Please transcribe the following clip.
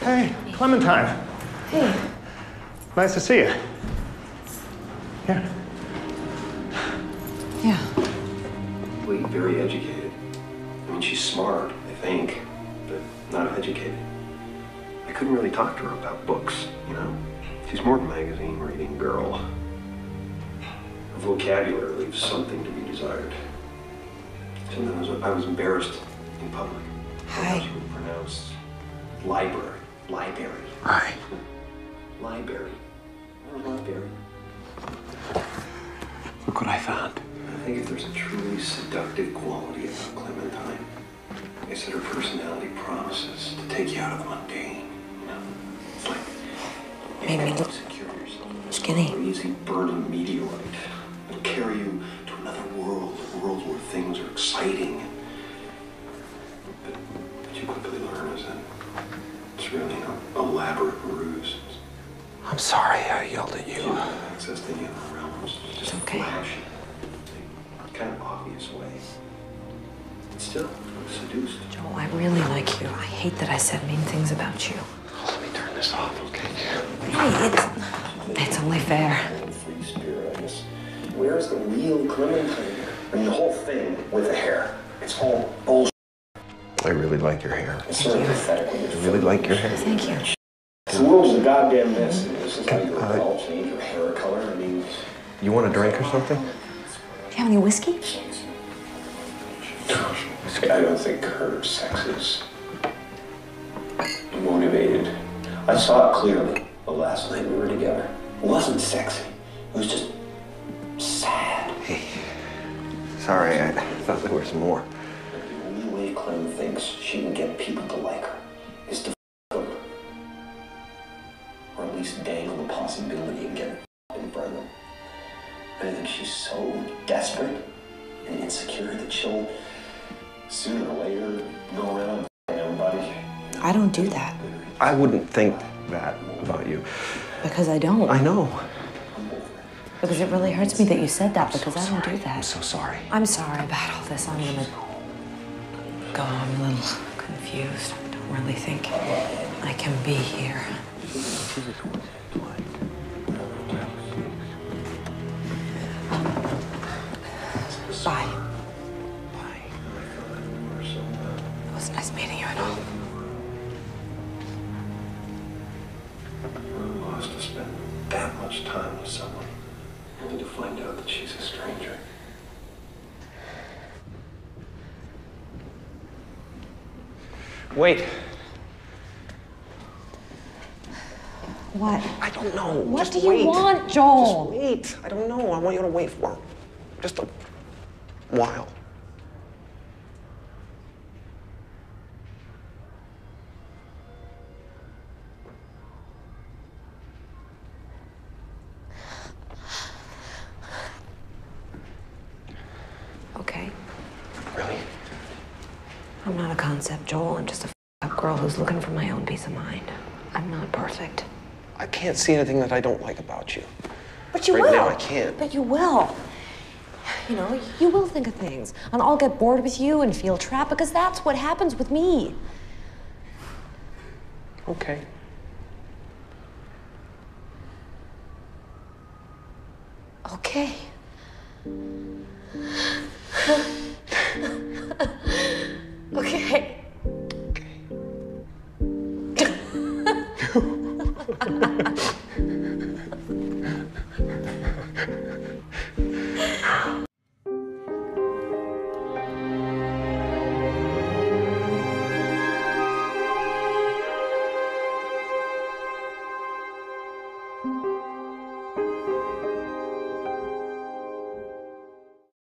Hey, Clementine. Hey. Nice to see you. Here. Yeah. Really very educated. I mean, she's smart, I think, but not educated. I couldn't really talk to her about books, you know? She's more of a magazine reading girl. Her vocabulary leaves something to be desired. Sometimes I was embarrassed in public. Hi. She would pronounce library, library, Hi. library, or library. Look what I found. I think if there's a truly seductive quality about Clementine, it's that her personality promises to take you out of the mundane. You know, it's like Made me look secure yourself in a skinny. burning meteorite. It'll carry you to another world, a world where things are exciting. But, but you quickly learn is that it's really an elaborate ruse. I'm sorry I yelled at You you. access to any other realms. It's just okay. flashy, in a kind of obvious way. But still, I'm seduced. Joel, I really like you. I hate that I said mean things about you. Let me turn this off, okay? Hey, it's, it's only fair. Free spirit, I guess. Where's the real Clementine? I mean, the whole thing with the hair. It's all bullshit. I really like your hair. It's sort of pathetic when I really like your hair. Thank you. The world's a goddamn mess. It's just like Uh, your all change your hair color. I mean, You want a drink or something? Do you have any whiskey? I don't think her sex is motivated. I saw it clearly the last night we were together. It wasn't sexy. It was just sad. Hey. Sorry, I thought there was more. The Clem thinks she can get people to like her is to f them. Or at least dangle the possibility of getting f in front of them. And I think she's so desperate and insecure that she'll sooner or later go around f***ing everybody. I don't do that I wouldn't think that about you. because I don't. I know. Because it really hurts me that you said that because I don't do that. I'm so sorry. I'm sorry about all this. I'm gonna go. I'm a little confused. I don't really think I can be here. Bye. Bye. It was nice meeting you and all. Lost to spend that much time with someone only to find out that she's a stranger. Wait. What? I don't know. What Just do you want, Joel? Just wait. I don't know. I want you to wait for just a while. Okay. Really? I'm not a concept, Joel. I'm just a up girl who's looking for my own peace of mind. I'm not perfect. I can't see anything that I don't like about you. But you Right will. now, I can't. But you will. You know, you will think of things. And I'll get bored with you and feel trapped because that's what happens with me. Okay. Okay.